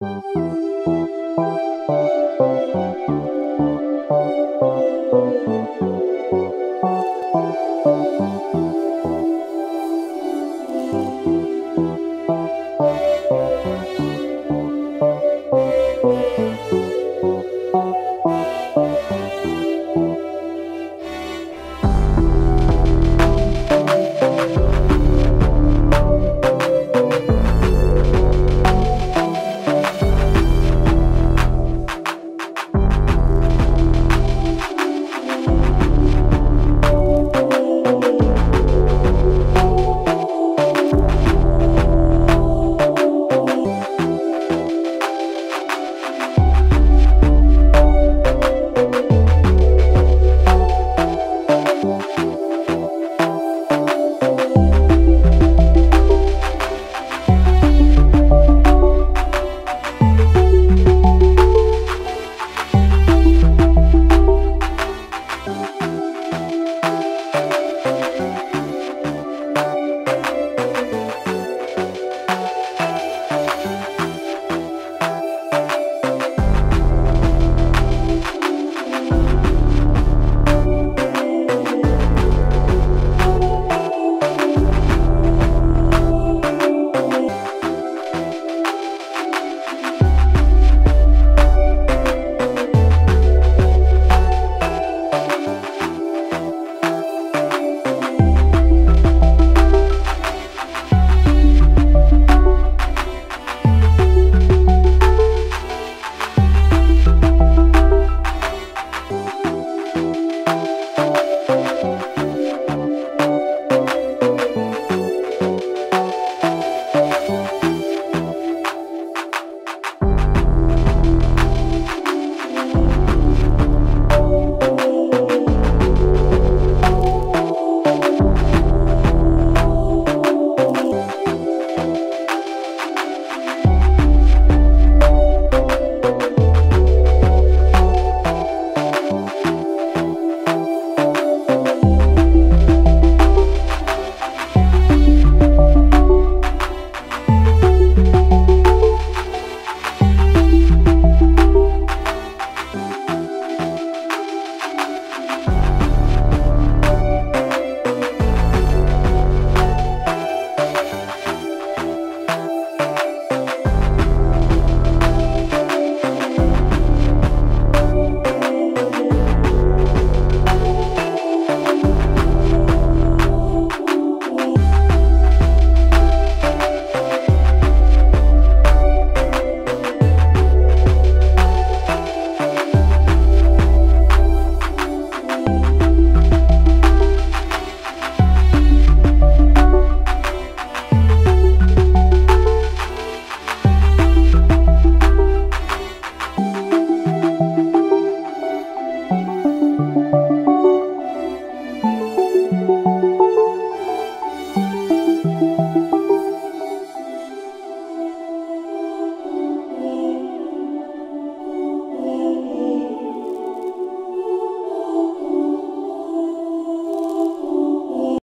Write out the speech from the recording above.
Música